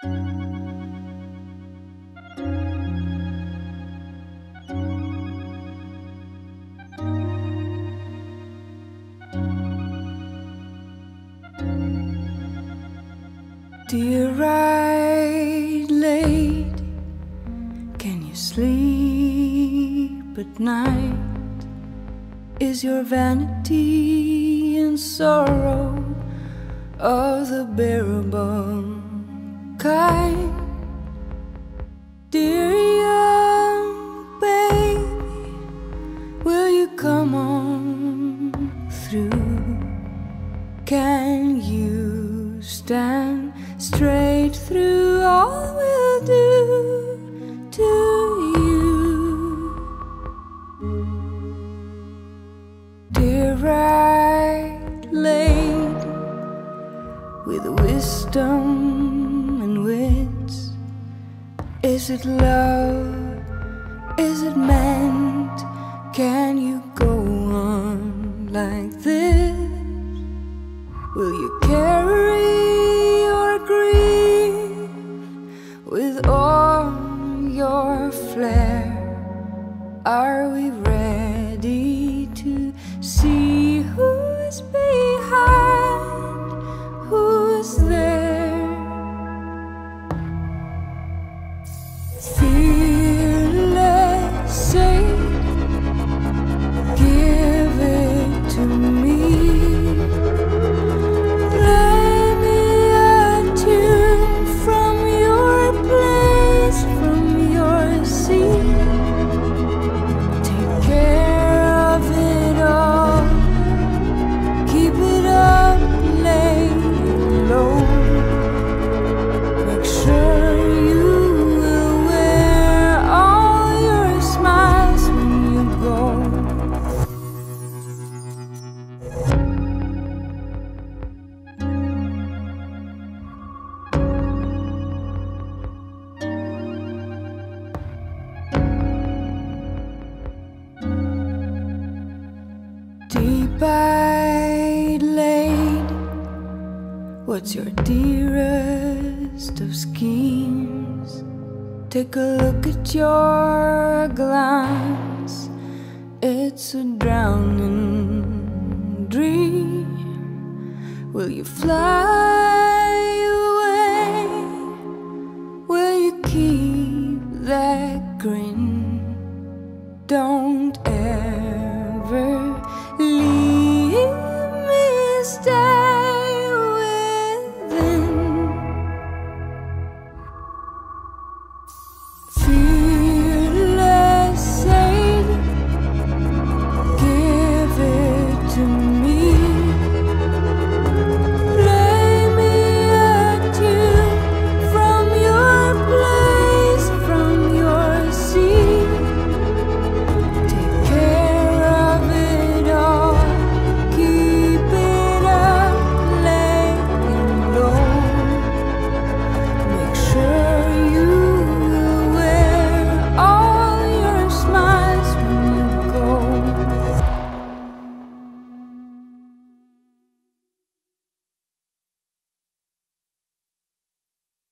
Dear right late, can you sleep at night? Is your vanity and sorrow of the bearable kind? Dear young baby, will you come on through? Can you stand straight through all we'll do to you? Deer eyed lady, with wisdom is it love? Is it meant? Can you go on like this? Will you carry your grief with all your flair? Are we ready to see What's your dearest of schemes? Take a look at your glance. It's a drowning dream. Will you fly away? Will you keep that grin? Don't ever leave me stay.